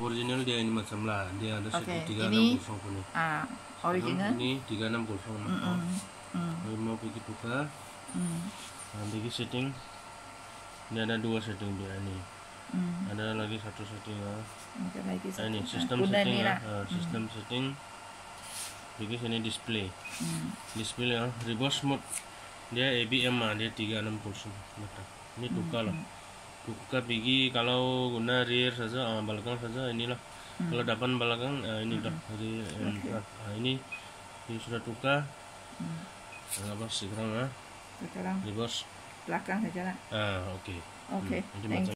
original dia ini macam lah. Dia ada Oke, tiga kuning ah original? Ini tiga mm -mm. Mm, Kalau mau pergi buka. Mm, nah, pergi setting. Ini ada dua setting dia ini. Mm. ada lagi satu setting ya. Ada lagi Nah, ini sistem Ah, guna setting ya lah. Sistem setting. Pergi sini display. Mm, display ya reverse mode. Dia ABM dia 36 pulsa Mata. ini tukar lah tukar pergi kalau guna rear saja ah, belakang saja inilah. Kalau depan belakang ah, ini dah dari ah, ini ini sudah tukar mm. apa sekarang ah? Sekarang. Reverse belakang saja lah. ah oke. Oke, Hmm, ini thank macam